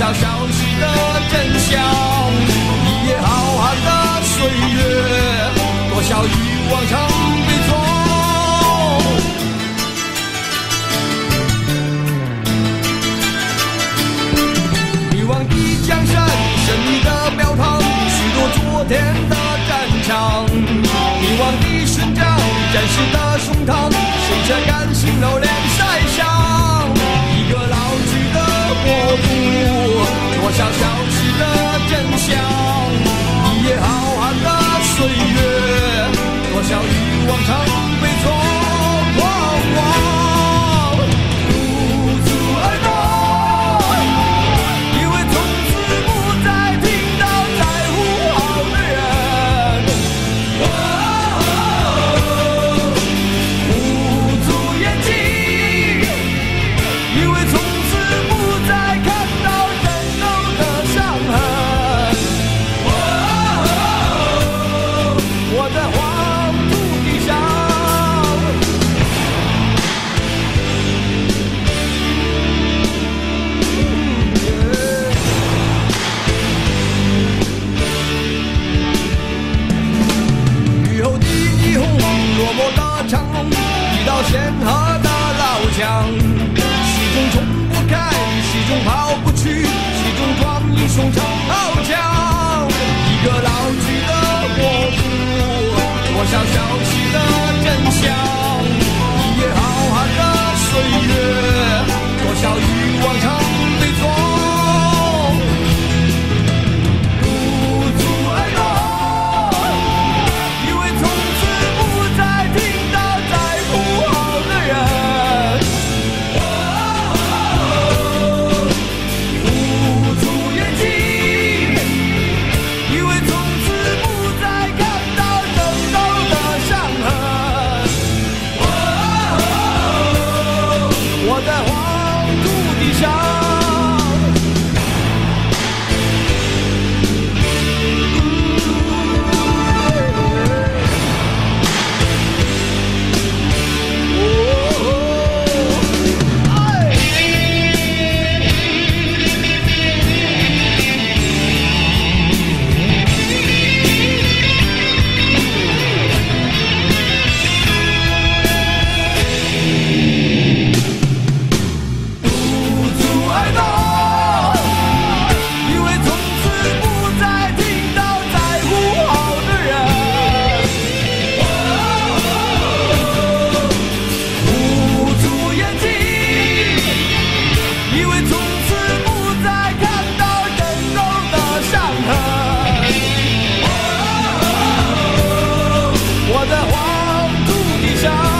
少消息的真相。一夜浩瀚的岁月，多少欲望成悲怆。迷惘的江山，神秘的庙堂，许多昨天的战场。迷惘的勋章，战士的胸膛，谁才甘心露脸一长号角，一个老去的国父，多少消息的真相。guitar